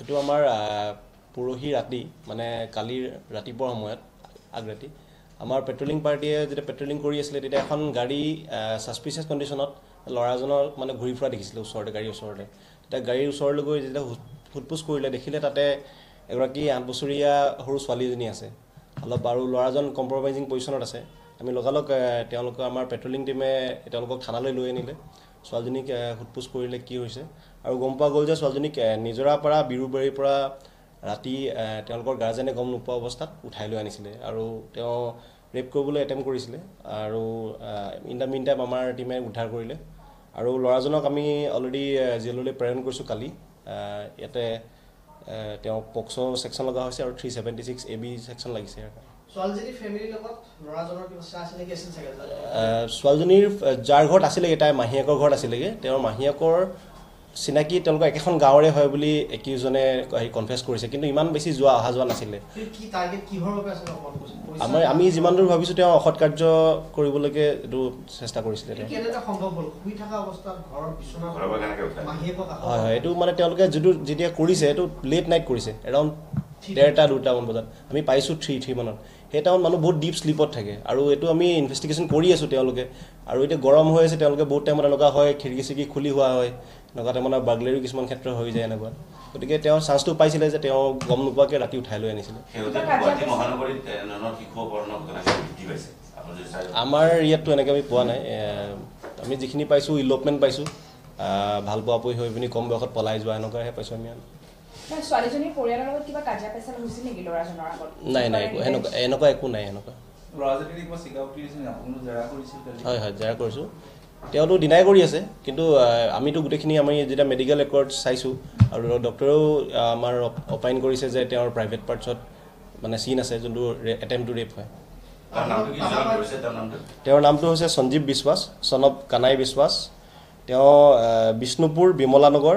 এইটো আমাৰ পৰহি ৰাতি মানে কালিৰ ৰাতিপুৱাৰ সময়ত আগৰাতি আমাৰ পেট্ৰলিং পাৰ্টীয়ে যেতিয়া পেট্ৰলিং কৰি আছিলে তেতিয়া এখন গাড়ী ছাছপিচিয়াছ কণ্ডিশ্যনত ল'ৰাজনৰ মানে ঘূৰি ফুৰা দেখিছিলে ওচৰতে গাড়ীৰ ওচৰতে। তেতিয়া গাড়ীৰ ওচৰলৈ গৈ যেতিয়া সোধ- সোধপোছ কৰিলে দেখিলে তাতে এগৰাকী আঠ বছৰীয়া সৰু ছোৱালী এজনী আছে। অলপ আৰু ল'ৰাজন কম্প্ৰমাইজিং পজিশ্যনত আছে। আমি লগালগ আহ, তেওঁলোকৰ আমাৰ পেট্ৰলিং টিমে তেওঁলোকক থানালৈ লৈ আনিলে। ছোৱালীজনীক আহ, সোধপোছ কৰিলে কি হৈছে? আৰু গম পোৱা গ'ল যে ছোৱালীজনীক আহ, নিজৰাৰ পৰা বিৰুবাৰীৰ পৰা ৰাতি তেওঁলোকৰ গাৰ্জেনে গম নোপোৱা অৱস্থাত উঠাই লৈ আনিছিলে আৰু তেওঁ ৰেপ কৰিবলৈ এটেম্প কৰিছিলে আৰু ইন দ্য মিন টাইম আমাৰ টিমে উদ্ধাৰ কৰিলে। আৰু ল'ৰাজনক আমি অলৰেডি জেললৈ প্ৰেৰণ কৰিছোঁ কালি। ইয়াতে তেওঁক পক্স' ছেকশ্যন লগা হৈছে আৰু three seventy six A B section লাগিছে ছোৱালীজনীৰ যাৰ ঘৰত আছিলেগৈ তাইৰ মাহীয়েকৰ ঘৰত আছিলেগৈ। তেওঁৰ মাহীয়েকৰ চিনাকি তেওঁলোকৰ একেখন গাঁৱৰে হয় বুলি একিউজনে হেৰি কনফেছ কৰিছে। কিন্তু ইমান বেছি যোৱা অহা যোৱা নাছিলে আমাৰ আমি যিমান দূৰ ভাবিছোঁ তেওঁ অসৎ কাৰ্য কৰিবলৈকে এইটো চেষ্টা কৰিছিলে হয় হয়। এইটো মানে তেওঁলোকে যিটো যেতিয়া কৰিছে এইটো লেট নাইট কৰিছে। এৰাউণ্ড ডেৰটা দুটামান বজাত। আমি পাইছোঁ থ্ৰী থ্ৰী মানত। সেই টাইমত মানুহ বহুত ডিপ শ্লিপত থাকে। আৰু এইটো আমি ইনভেষ্টিগেশ্যন কৰি আছোঁ তেওঁলোকে। আৰু এতিয়া গৰম হৈ আছে তেওঁলোকে বহুত টাইমত এনেকুৱা হয় খিৰিকি চিৰিকি খুলি হোৱা হয়। এনেকুৱা টাইমত বাগলেৰিও কিছুমান ক্ষেত্ৰত হৈ যায় এনেকুৱা। গতিকে তেওঁ চান্সটো পাইছিলে যে তেওঁ গম নোপোৱাকৈ ৰাতি উঠাই লৈ আনিছিলে। আমাৰ ইয়াততো এনেকৈ আমি পোৱা নাই। আমি যিখিনি পাইছোঁ ইলপমেণ্ট পাইছোঁ। ভাল পোৱা পুই হৈ পিনি কম বয়সত পলাই যোৱা এনেকুৱাহে পাইছোঁ আমি নাই, ছোৱালীজনীৰ পৰিয়ালৰ লগত কিবা কাজিয়া পেচাল হৈছিল নেকি ল'ৰাজনৰ আগত? নাই নাই একো এনেকুৱা এনেকুৱা একো নাই এনেকুৱা? হয় হয় জেৰা কৰিছোঁ। তেওঁতো ডিনাই কৰি আছে কিন্তু আমিতো গোটেইখিনি আমি যেতিয়া মেডিকেল ৰেকৰ্ড চাইছোঁ আৰু ডক্টৰেও আমাৰ অপাইন কৰিছে যে তেওঁৰ প্ৰাইভেট পাৰ্টছত মানে চিন আছে যোনটো এটেম্প টু ৰেপ হয়। তেওঁৰ নামটো হৈছে সঞ্জীৱ বিশ্বাস চন অফ কানাই বিশ্বাস। তেওঁ বিষ্ণুপুৰ বিমলানগৰ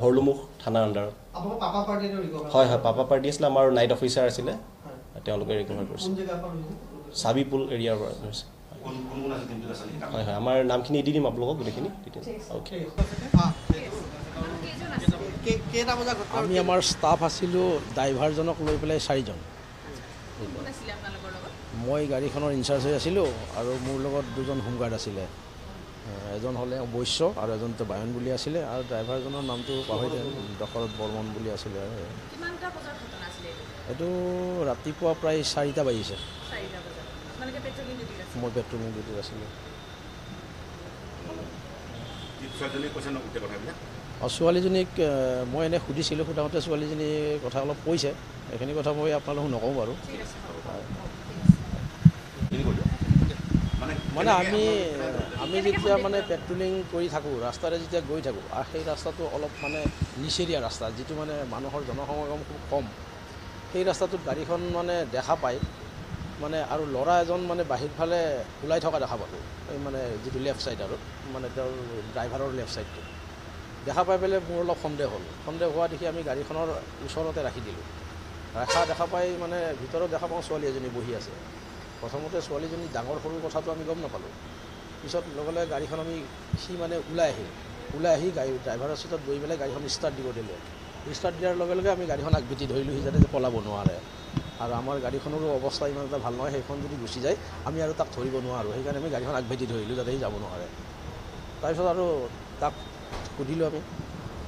ভৰলুমুখ থানাৰ আণ্ডাৰত হয় হয় পাপা পাৰ্টি আছিলে আমাৰ নাইট অফিচাৰ আছিলে। হয়। তেওঁলোকে ৰিকভাৰ কৰিছে? চাবিপুল এৰিয়াৰ পৰা নেকি? হয় হয় আমাৰ নামখিনি দি দিম আপোনালোকক গোটেইখিনি। অ'কে আমি আমাৰ ষ্টাফ আছিলোঁ ড্ৰাইভাৰজনক লৈ পেলাই চাৰিজন। মই গাড়ীখনৰ ইনচাৰ্জ হৈ আছিলোঁ আৰু মোৰ লগত দুজন হোমগাৰ্ড আছিলে। এজন হ'লে বৈশ্য আৰু এজন বায়ন বুলি আছিলে আৰু ড্ৰাইভাৰজনৰ নামটো পাহৰি দশৰথ বৰ্মন বুলি আছিলে কিমানটা বজাৰ ঘটনা আছিলে এইটো? ৰাতিপুৱা প্ৰায় চাৰিটা বাজিছে। মই পেট্ৰলিং ডিউটিত আছিলোঁ? আৰু ছোৱালীজনীক মই এনেই সুধিছিলোঁ সোধাওঁতে ছোৱালীজনী কথা অলপ কৈছে। এইখিনি কথা মই আপোনালোকক নকওঁ বাৰু ঠিক আছে কিনি কৰি দিয়ক। মানে আমি আমি যেতিয়া মানে পেট্ৰলিং কৰি থাকোঁ ৰাস্তাৰে যেতিয়া গৈ থাকোঁ আৰু সেই ৰাস্তাটো অলপ মানে নিচেৰীয়া ৰাস্তা যিটো মানে মানুহৰ জনসমাগম খুব কম সেই ৰাস্তাটোত গাড়ীখন মানে দেখা পায় মানে আৰু ল'ৰা এজন মানে বাহিৰ ফালে ওলাই থকা দেখা পালোঁ এই মানে যিটো লেফ্ট ছাইড আৰু মানে তেওঁৰ ড্ৰাইভাৰৰ লেফ্ট ছাইডটো দেখা পাই পেলাই মোৰ অলপ সন্দেহ হ'ল সন্দেহ হোৱা দেখি আমি গাড়ীখনৰ ওচৰতে ৰাখি দিলোঁ। ৰাখা দেখা পাই মানে ভিতৰত দেখা পাওঁ ছোৱালী এজনী বহি আছে। প্ৰথমতে ছোৱালীজনী ডাঙৰ সৰু কথাটো আমি গম নাপালোঁ। পিছত লগে লগে গাড়ীখন আমি সি মানে ওলাই আহিল। ওলাই আহি গাড়ী ড্ৰাইভাৰৰ চিটত বহি পেলাই গাড়ীখন ষ্টাৰ্ট দিব দিলে। ষ্টাৰ্ট দিয়াৰ লগে লগে আমি গাড়ীখন আগভেটি ধৰিলোঁ সি যাতে পলাব নোৱাৰে। আৰু আমাৰ গাড়ীখনৰো অৱস্থা ইমান এটা ভাল নহয় সেইখন যদি গুচি যায় আমি আৰু তাক ধৰিব নোৱাৰোঁ। সেইকাৰণে আমি গাড়ীখন আগভেটি ধৰিলোঁ যাতে সি যাব নোৱাৰে। তাৰপিছত আৰু তাক সুধিলোঁ আমি।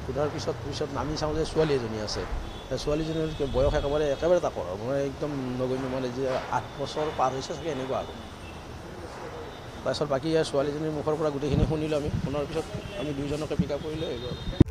সোধাৰ পিছত পিছত নামি চাওঁ যে ছোৱালী এজনী আছে। ছোৱালীজনীৰ বয়স একেবাৰে একেবাৰে তাকৰ মানে একদম নগণ্য মানে যে আঠ বছৰ পাৰ হৈছে চাগে এনেকুৱা আৰু। তাৰপিছত বাকী ছোৱালীজনীৰ মুখৰ পৰা গোটেইখিনি শুনিলোঁ আমি। শুনাৰ পিছত আমি দুইজনকে পিক আপ কৰিলোঁ আহিলোঁ আৰু